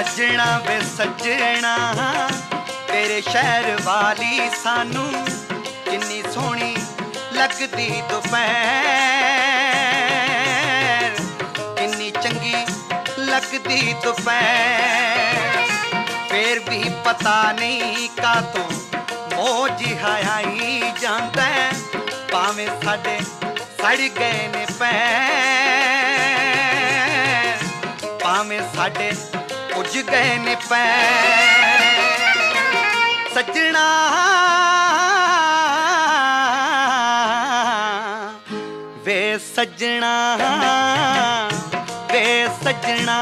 ਸੱਜਣਾ ਵੇ ਸੱਜਣਾ। ਤੇਰੇ ਸ਼ਹਿਰ ਵਾਲੀ ਸਾਨੂੰ ਕਿੰਨੀ ਸੋਹਣੀ ਲੱਗਦੀ ਦੁਪਹਿਰ। ਕਿੰਨੀ ਚੰਗੀ ਲੱਗਦੀ ਦੁਪਹਿਰ। ਫੇਰ ਵੀ ਪਤਾ ਨਹੀਂ ਕਾਤੋਂ ਜਿਹਾ ਹਾਈ ਜਾਂਦਾ ਭਾਵੇਂ ਸਾਡੇ ਸੜ ਗਏ ਨੇ ਪੈਰ। ਭਾਵੇਂ ਸਾਡੇ ਉੱਜ ਗਏ ਨੇ ਪੈਰ। ਸੱਜਣਾ ਵੇ ਸੱਜਣਾ ਵੇ ਸੱਜਣਾ।